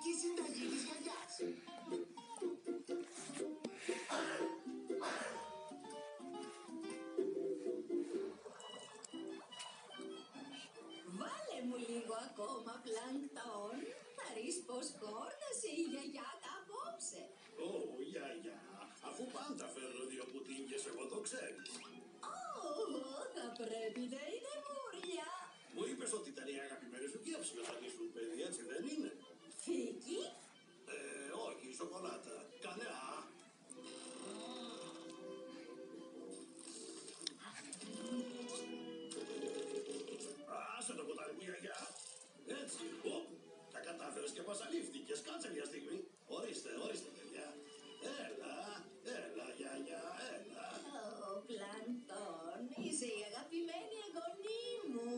κανονική συνταγή της γιαγιάς. Βάλε μου λίγο ακόμα πλανκτόν. Θα ρεις πως χόρτασε η γιαγιά τα απόψε. Ω, γιαγιά, αφού πάντα φέρνω δύο πουτίνκες, εγώ το ξέρεις. Ω, θα πρέπει να είναι μουρλιά. Μου είπες ότι ήταν η αγαπημένη σου γεύση όταν ήσουν παιδί, γιαγιά. Έτσι, οπ, τα κατάφερες και μας αλήφθηκες. Κάτσε μια στιγμή. Ορίστε, ορίστε, παιδιά. Έλα, έλα, γιαγιά, έλα. Ω, πλανκτόν, είσαι η αγαπημένη εγγονή μου.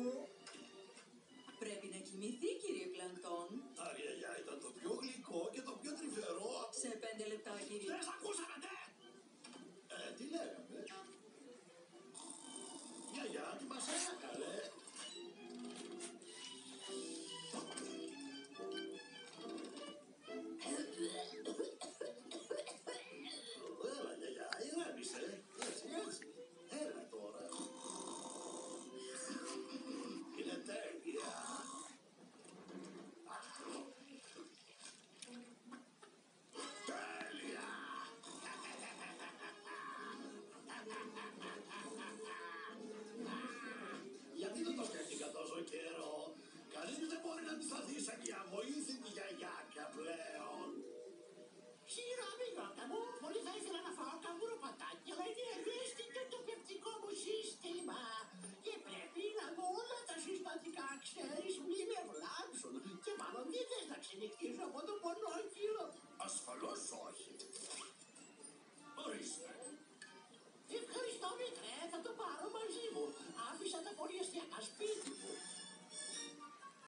Πρέπει να κοιμηθεί, κύριε Πλανκτόν. Άρη, γιαγιά, ήταν το πιο γλυκό και το πιο τρυφερό. Σε πέντε λεπτά, κύριε. Δεν 真是一面烂熟的，这把刀你这他吃的，其实我都不着急了。啊，了，